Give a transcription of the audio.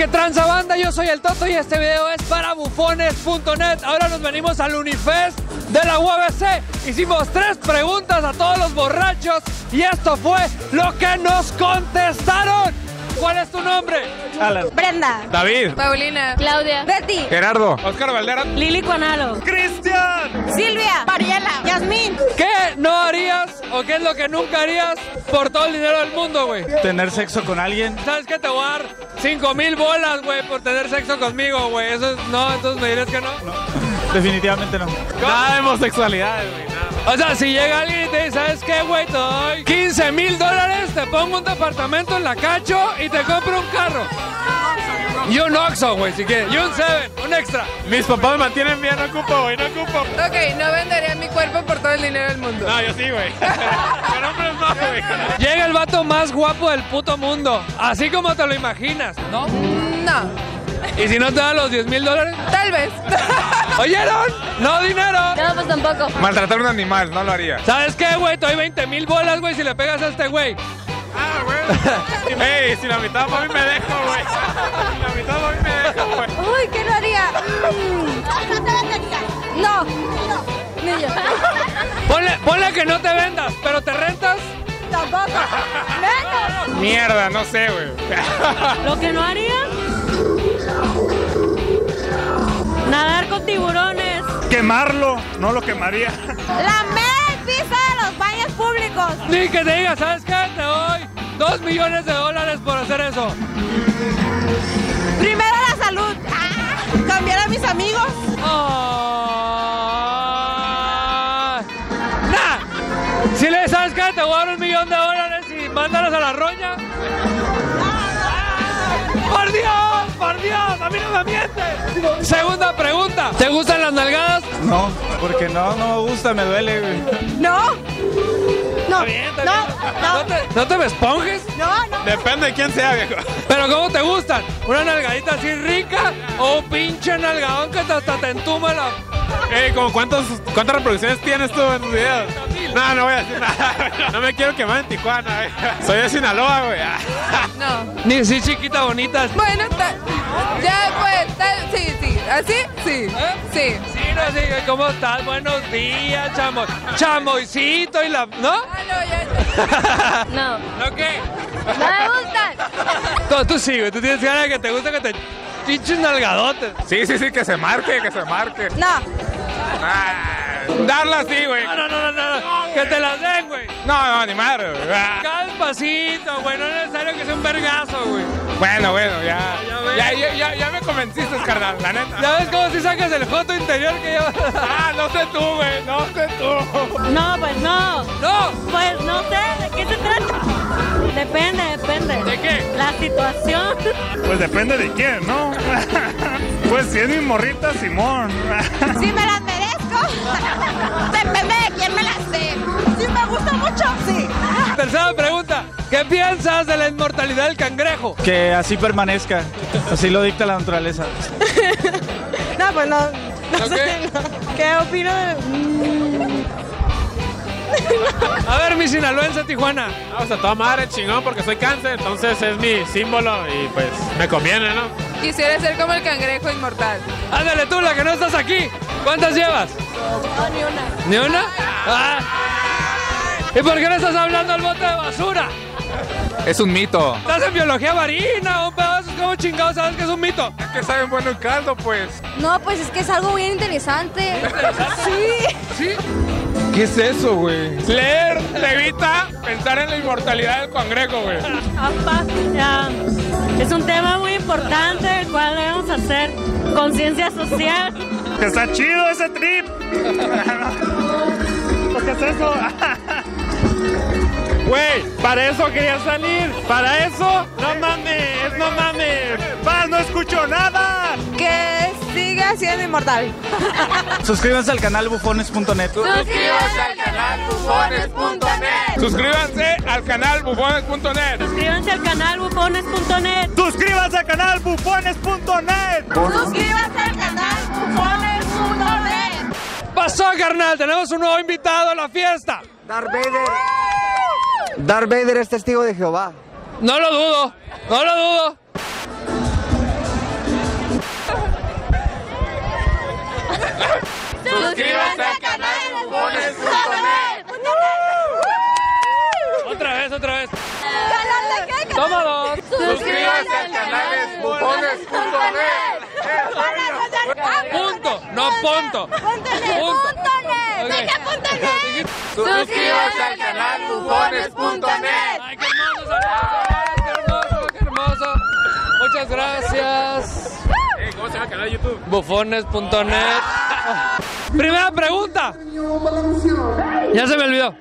que tranza banda, yo soy el Toto y este video es para bufones.net. Ahora nos venimos al Unifest de la UABC. Hicimos tres preguntas a todos los borrachos y esto fue lo que nos contestaron. ¿Cuál es tu nombre? Alan. Brenda. David. Paulina. Claudia. Betty. Gerardo. Oscar Valdera. Lili Cuanalo. Cristian. Silvia. Mariela. Yasmín. ¿Qué no harías o qué es lo que nunca harías por todo el dinero del mundo, güey? Tener sexo con alguien. ¿Sabes qué? Te voy a dar 5 mil bolas, güey, por tener sexo conmigo, güey. Eso es, no, entonces me dirías que no. Definitivamente no. Nada de homosexualidad, güey. Nada. O sea, si llega alguien y te dice, ¿sabes qué, güey? Te doy 15 mil dólares, te pongo un departamento en la cacho y te compro un carro. Y un Oxxo, güey, si quieres. Y un Seven, un extra. Mis papás me mantienen bien, no ocupo, güey, no ocupo. Ok, no vendería mi cuerpo por todo el dinero del mundo. No, yo sí, güey. Hombres no, güey. Llega el vato más guapo del puto mundo. Así como te lo imaginas, ¿no? No, ¿Y si no te da los 10 mil dólares? tal vez. ¿Oyeron? No dinero. No, pues tampoco. Maltratar a un animal, no lo haría. ¿Sabes qué, güey? Te doy 20 mil bolas, güey, si le pegas a este güey. Ah, güey. Ey, si la mitad para mí me dejo, güey. Si la mitad para mí me dejo, güey. Uy, ¿qué no haría? Mm. No. Ni yo. Ponle, ponle que no te vendas, pero te rentas. Tampoco. Menos. Mierda, no sé, güey. Lo que no haría. Nadar con tiburones. Quemarlo, no lo quemaría. Lamer el piso de los baños públicos. Ni que te diga, ¿sabes qué? Te doy 2 millones de dólares por hacer eso. Primero la salud. Ah, cambiar a mis amigos. Ah. Nah. Si le sabes qué, te voy a dar un millón de dólares y mándalos a la roña. ¡Por Dios! ¡Por Dios! ¡A mí no me mientes! Segunda pregunta. ¿Te gustan las nalgadas? No, porque no, no me gusta, me duele, güey. No. No. Está bien, está No, no. ¿No te, no te me esponjes? No, no. Depende de quién sea, viejo. ¿Pero cómo te gustan? ¿Una nalgadita así rica o un pinche nalgadón que hasta te entuma la... Ey, ¿como cuántos, ¿cuántas reproducciones tienes tú en tus videos? No, no voy a decir nada. No me quiero quemar en Tijuana, güey. Soy de Sinaloa, güey. No. Ni si chiquita bonita. Bueno, ya pues, tal, sí. ¿Así? Sí. Sí. Sí, no, sí, ¿cómo estás? Buenos días, chamo. Chamoycito y la... ¿No? Ah, no, ya, ya. No. ¿No qué? No me gustan. Tú, tú sí, güey. Tú tienes ganas de que te gusta que te pinches nalgadotes. Sí, sí, sí, que se marque, que se marque. No. Ah, darla así, güey. No, no, no, no, no. Que te las den, güey. No, no, ni madre, güey. Ah. Calpacito, güey. No es necesario que sea un vergazo, güey. Bueno, bueno, ya. Ya. Ya, ya, me convenciste, carnal, la neta. ¿Ya ves cómo si sacas el foto interior que llevas? Ah, no sé tú, güey, no sé tú. No, pues no. ¡No! Pues no sé, ¿de qué se trata? Depende, depende. ¿De qué? La situación. Pues depende de quién, ¿no? Pues si es mi morrita, Simón. Si me las ¿Qué piensas de la inmortalidad del cangrejo? Que así permanezca. Así lo dicta la naturaleza. No, pues no. ¿No qué? ¿Qué opino de.? A ver, mi sinaloense Tijuana. O sea, toda madre chingón porque soy cáncer, entonces es mi símbolo y pues me conviene, ¿no? Quisiera ser como el cangrejo inmortal. Ándale tú, la que no estás aquí. ¿Cuántas llevas? No, ni una. ¿Ni una? Ah. ¿Y por qué no estás hablando al bote de basura? Es un mito. Estás en biología marina, un pedazo, ¿cómo chingados sabes que es un mito? Es que saben bueno el caldo, pues. No, pues es que es algo bien interesante. Sí. ¿Sí? ¿Qué es eso, güey? Leer te evita pensar en la inmortalidad del cangrejo, güey. Ya. Es un tema muy importante, el cual debemos hacer conciencia social. Que está chido ese trip. ¿Qué es eso? Güey, para eso quería salir, para eso, no mames, no mames. ¡Paz, no escucho nada! Que siga siendo inmortal. Suscríbanse al canal bufones.net. Suscríbase al canal bufones.net. Suscríbanse al canal bufones.net. Suscríbanse al canal bufones.net. ¡Suscríbanse al canal bufones.net! Suscríbase al canal bufones.net. Pasó, carnal, tenemos un nuevo invitado a la fiesta. Darth Vader. Darth Vader es testigo de Jehová. No lo dudo, no lo dudo. Suscríbase al canal Otra vez, otra vez. Toma dos. Suscríbase al canal Bufones.net. Punto, no punto. Punto. Punto. Suscríbase al canal bufones.net. Ay, qué hermoso, qué hermoso, qué hermoso. Muchas gracias. Eh, ¿Cómo se llama el canal de YouTube? Bufones.net. Primera pregunta. Ya se me olvidó.